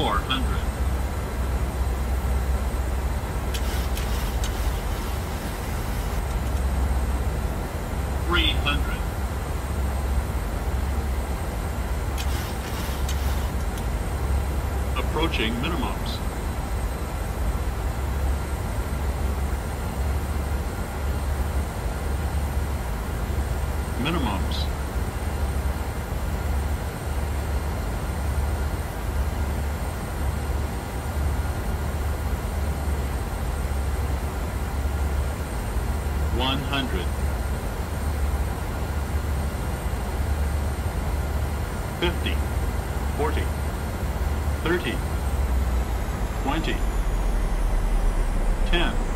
hundred. Three hundred. Approaching minimums. Minimums. One hundred. Fifty. Forty. Thirty. Twenty. Ten.